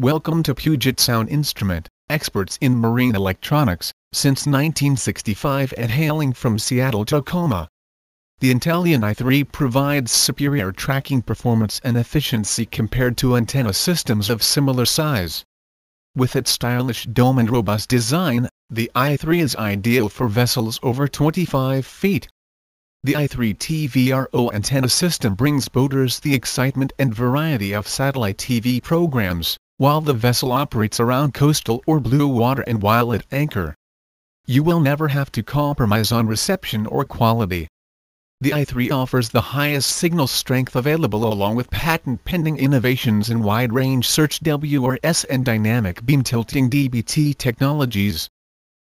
Welcome to Puget Sound Instrument, experts in marine electronics, since 1965 and hailing from Seattle, Tacoma. The Intellian i3 provides superior tracking performance and efficiency compared to antenna systems of similar size. With its stylish dome and robust design, the i3 is ideal for vessels over 25 feet. The i3 TVRO antenna system brings boaters the excitement and variety of satellite TV programs while the vessel operates around coastal or blue water and while at anchor. You will never have to compromise on reception or quality. The i3 offers the highest signal strength available along with patent-pending innovations in wide-range search WRS and dynamic beam tilting DBT technologies.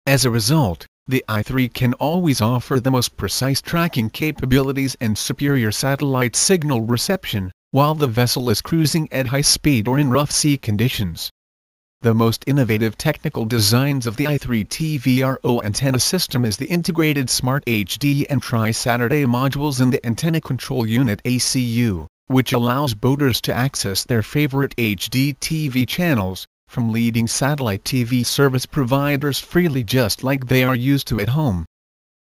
As a result, the i3 can always offer the most precise tracking capabilities and superior satellite signal reception, while the vessel is cruising at high speed or in rough sea conditions. The most innovative technical designs of the i3 TVRO antenna system is the integrated Smart HD and TriSat modules in the Antenna Control Unit ACU, which allows boaters to access their favorite HD TV channels, from leading satellite TV service providers freely just like they are used to at home.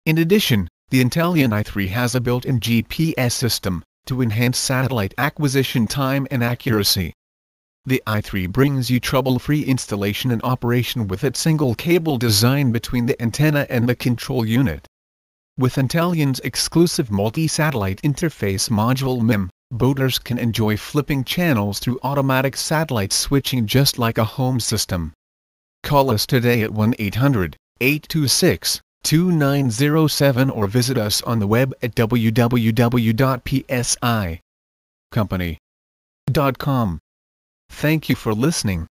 In addition, the Intellian i3 has a built-in GPS system, to enhance satellite acquisition time and accuracy. The i3 brings you trouble-free installation and operation with its single cable design between the antenna and the control unit. With Intellian's exclusive multi-satellite interface module MIM, boaters can enjoy flipping channels through automatic satellite switching just like a home system. Call us today at 1-800-826 2907 or visit us on the web at www.psicompany.com. Thank you for listening.